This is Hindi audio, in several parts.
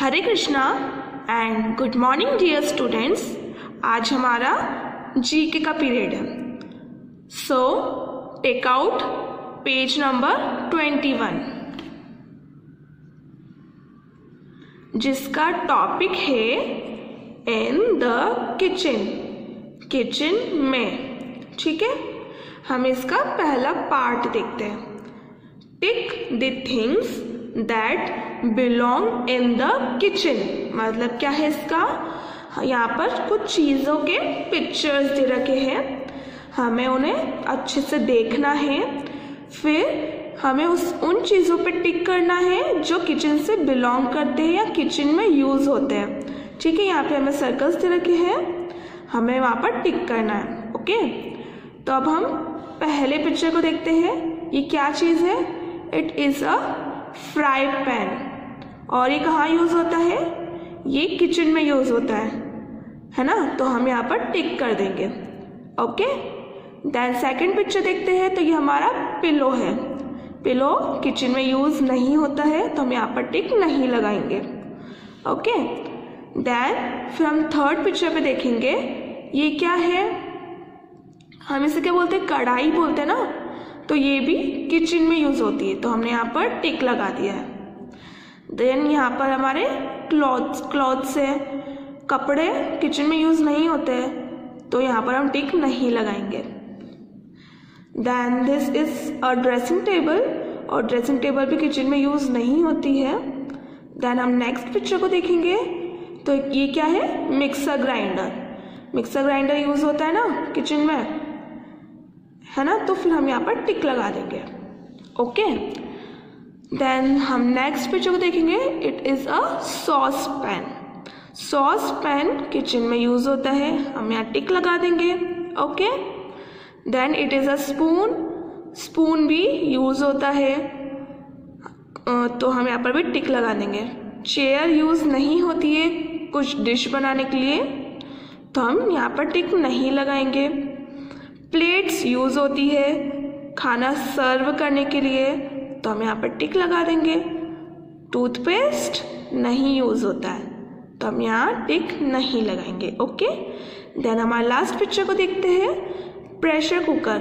Hare Krishna and good morning dear students आज हमारा जीके का पीरियड है। So take out page number twenty one जिसका टॉपिक है इन द किचन किचन में। ठीक है? हम इसका पहला पार्ट देखते हैं। Tick the things that belong in the kitchen मतलब क्या है इसका? यहाँ पर कुछ चीज़ों के पिक्चर्स दे रखे हैं। हमें उन्हें अच्छे से देखना है। फिर हमें उस, उन चीज़ों पे टिक करना है जो किचन से बिलोंग करते हैं या किचन में यूज़ होते हैं। ठीक है, यहाँ पे हमें सर्कल्स दे रखे हैं। हमें वहाँ पर टिक करना है। ओके? तो अब हम पहले पिक्चर को देखते हैं। ये क्या चीज़ है? It is a fry pan. और ये कहाँ यूज़ होता है? ये किचन में यूज़ होता है। है ना? तो हम यहाँ पर टिक कर देंगे। ओके? देन सेकेंड पिक्चर देखते हैं तो ये हमारा पिलो है। पिलो किचन में यूज़ नहीं होता है तो हम यहाँ पर टिक नहीं लगाएँगे। ओके? देन फिर हम थर्ड पिक्चर पे देखेंगे। ये क्या है? हम इसे क्या बोलते हैं? कढ़ाई बोलते हैं ना? तो ये भी किचन में यूज़ होती है। तो हमने यहाँ पर टिक लगा दिया है। देन यहाँ पर हमारे क्लॉथ्स क्लॉथ्स है। कपड़े किचन में यूज़ नहीं होते तो यहाँ पर हम टिक नहीं लगाएँगे। Then this is a dressing table और ड्रेसिंग टेबल भी किचन में यूज़ नहीं होती है। देन हम नेक्स्ट पिक्चर को देखेंगे। तो ये क्या है? Mixer grinder mixer grinder use होता है ना किचन में। है ना? तो फिर हम यहाँ पर टिक लगा देंगे। ओके देन हम नेक्स्ट पिक्चर को देखेंगे। It is a sauce pan sauce pan kitchen में यूज़ होता है। हम यहाँ टिक लगा देंगे। Okay then it is a spoon spoon भी यूज़ होता है। तो हम यहाँ पर भी टिक लगा देंगे। चेयर यूज़ नहीं होती है कुछ डिश बनाने के लिए। तो हम यहाँ पर टिक नहीं लगाएँगे। प्लेट्स यूज़ होती है खाना सर्व करने के लिए तो हम यहाँ पर टिक लगा देंगे। टूथपेस्ट नहीं यूज़ होता है तो हम यहाँ टिक नहीं लगाएँगे ओके देन हमारे लास्ट पिक्चर को देखते हैं प्रेशर कुकर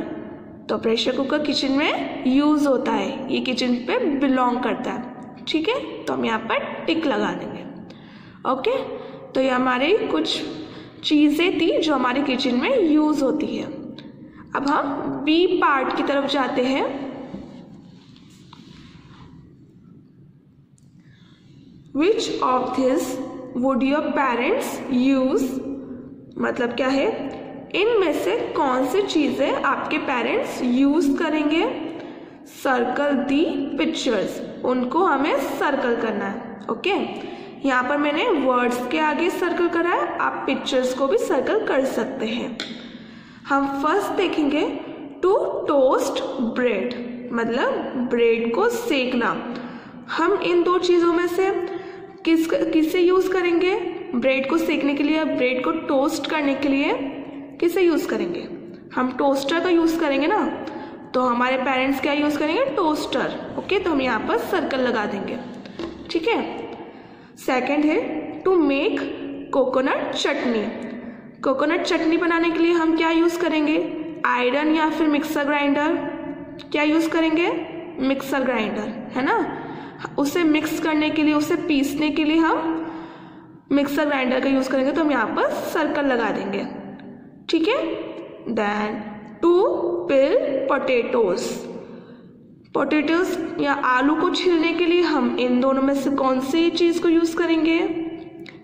तो प्रेशर कुकर किचन में यूज़ होता है, ये किचन पे बिलोंग करता है, ठीक है? तो हम यहाँ पर टिक लगा देंगे ओके तो ये हमारे कुछ चीज़ें थी जो हमारे किचन में यूज़ होती है। अब हम बी पार्ट की तरफ़ जाते हैं। Which of this would your parents use मतलब क्या है? इनमें से कौन सी चीज़ें आपके पेरेंट्स यूज़ करेंगे? सर्कल दी पिक्चर्स उनको हमें सर्कल करना है ओके यहाँ पर मैंने वर्ड्स के आगे सर्कल करा है। आप पिक्चर्स को भी सर्कल कर सकते हैं। हम फ़र्स्ट देखेंगे टू टोस्ट ब्रेड मतलब ब्रेड को सेकना। हम इन दो चीज़ों में से किस, किसे यूज़ करेंगे? ब्रेड को सेकने के लिए ब्रेड को टोस्ट करने के लिए किसे यूज़ करेंगे? हम टोस्टर का यूज़ करेंगे ना? तो हमारे पेरेंट्स क्या यूज़ करेंगे? टोस्टर ओके तो हम यहाँ पर सर्कल लगा देंगे। ठीक है? सेकंड है to make coconut chutney. Coconut chutney बनाने के लिए हम क्या यूज़ करेंगे? आयरन या फिर मिक्सर ग्राइंडर क्या यूज़ करेंगे? मिक्सर ग्राइंडर है ना? उसे मिक्स करने के लिए, उसे पीसने के लिए हम मिक्सर ग्राइंडर का यूज़ करेंगे तो हम यहाँ पर सर्कल लगा देंगे। ठीक है? Then to peel potatoes potatoes या आलू को छीलने के लिए हम इन दोनों में से कौन सी चीज़ को यूज़ करेंगे?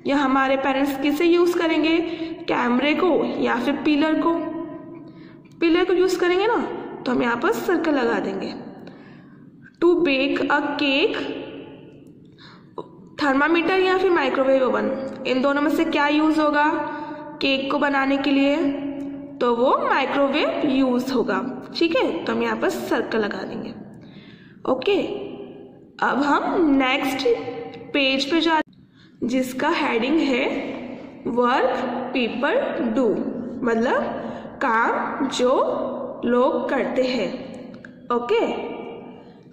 या हमारे पेरेंट्स किसे यूज़ करेंगे? कैमरे को या फिर पिलर को? पिलर को यूज़ करेंगे ना तो हम यहाँ पर सर्कल लगा देंगे। To bake a cake thermometer या फिर माइक्रोवेव ओवन इन दोनों में से क्या यूज़ होगा? केक को बनाने के लिए तो वो माइक्रोवेव यूज़ होगा। ठीक है? तो हम यहाँ पर सर्कल लगा देंगे। ओके अब हम नेक्स्ट पेज पे जा जिसका हेडिंग है वर्क पीपल डू मतलब काम जो लोग करते हैं। Okay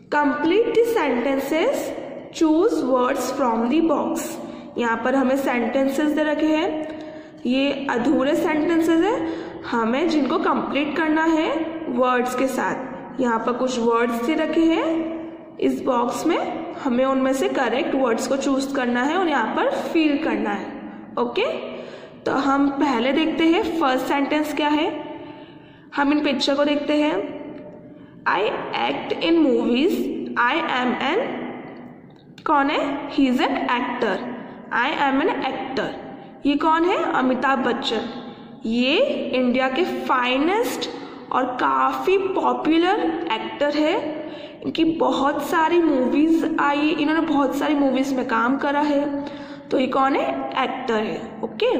complete the sentences choose words from the box यहाँ पर हमें सेंटेंसेस दे रखे हैं। ये अधूरे सेंटेंसेस है। हमें जिनको कंप्लीट करना है वर्ड्स के साथ। यहाँ पर कुछ वर्ड्स दे रखे हैं। इस बॉक्स में हमें उनमें से करेक्ट वर्ड्स को चूज़ करना है और यहाँ पर फील करना है। ओके? तो हम पहले देखते हैं फ़र्स्ट सेंटेंस क्या है। हम इन पिक्चर को देखते हैं। I act in movies I am an कौन है? He is an actor I am an actor ये कौन है? अमिताभ बच्चन। ये इंडिया के फाइनेस्ट और काफ़ी पॉपुलर एक्टर है। इनकी बहुत सारी मूवीज़ आई। इन्होंने बहुत सारी मूवीज़ में काम करा है। तो ये कौन है? एक्टर है ओके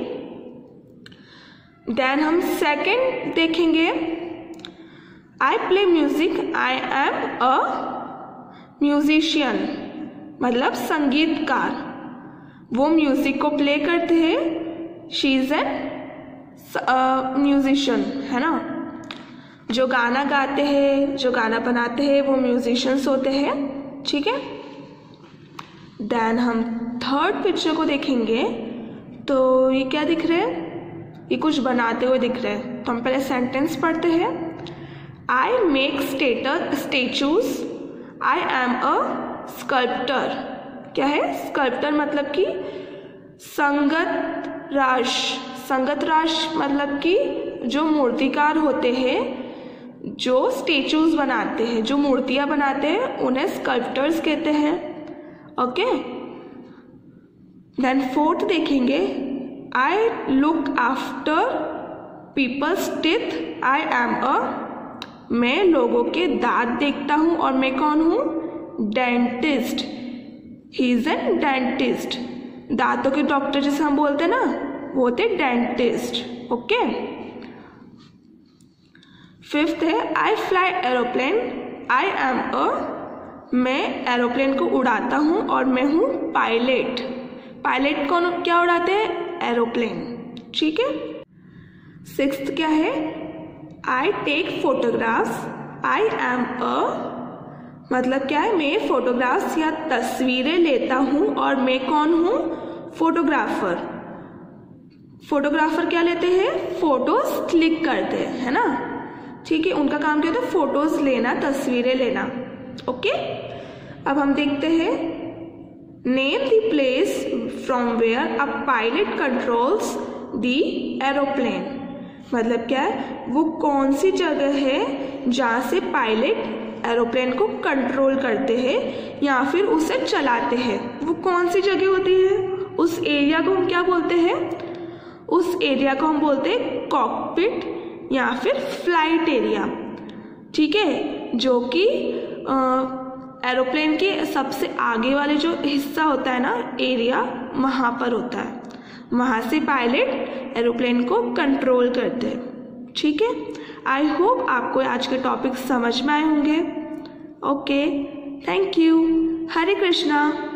देन हम सेकंड देखेंगे। I play music I am a musician मतलब संगीतकार। वो म्यूज़िक को प्ले करते हैं। शी इज़ एन म्यूजिशियन है ना? जो गाना गाते हैं, जो गाना बनाते हैं, वो म्यूजिशियंस होते हैं, ठीक है? देन हम थर्ड पिक्चर को देखेंगे तो ये क्या दिख रहे हैं? ये कुछ बनाते हुए दिख रहे हैं। तो हम पहले सेंटेंस पढ़ते हैं। I make statue statues I am a sculptor क्या है? स्कल्प्टर मतलब कि संगत राश। संगत राश मतलब कि जो मूर्तिकार होते हैं, जो स्टेचूज बनाते हैं, जो मूर्तियाँ बनाते हैं, उन्हें स्कल्प्टर्स कहते हैं। ओके देन फोर्थ देखेंगे I look after people's teeth I am a मैं लोगों के दांत देखता हूँ और मैं कौन हूँ? Dentist he is an dentist दांतों के डॉक्टर जैसे हम बोलते हैं ना, वो होते डेंटिस्ट ओके फिफ्थ है I fly aeroplane I am a मैं एरोप्लेन को उड़ाता हूँ और मैं हूँ पायलट पायलट कौन क्या उड़ाते हैं? एरोप्लेन। ठीक है? सिक्स क्या है? I take photographs I am a मतलब क्या है? मैं फोटोग्राफ्स या तस्वीरें लेता हूँ और मैं कौन हूँ? फोटोग्राफर फोटोग्राफर क्या लेते हैं? फ़ोटोज़ क्लिक करते हैं, है ना? ठीक है, उनका काम क्या होता है? फ़ोटोज़ लेना, तस्वीरें लेना। ओके अब हम देखते हैं। Name the place from where a pilot controls the aeroplane मतलब क्या है? वो कौन सी जगह है जहाँ से पायलट एरोप्लेन को कंट्रोल करते हैं या फिर उसे चलाते हैं? वो कौन सी जगह होती है? उस एरिया को हम क्या बोलते हैं? उस एरिया को हम बोलते हैं कॉकपिट या फिर फ़्लाइट एरिया ठीक है? जो कि एरोप्लेन के सबसे आगे वाले जो हिस्सा होता है ना एरिया वहाँ पर होता है। वहाँ से पायलट एरोप्लेन को कंट्रोल करते हैं। ठीक है? आई होप आपको आज के टॉपिक समझ में आए होंगे। Okay thank you Hare Krishna.